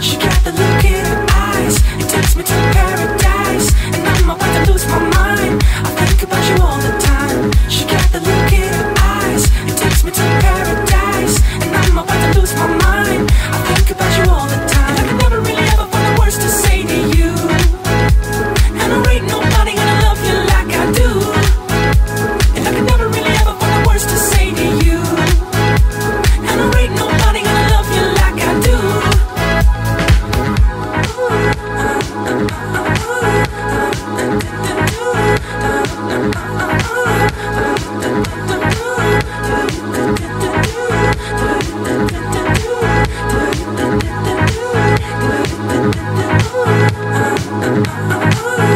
She got you.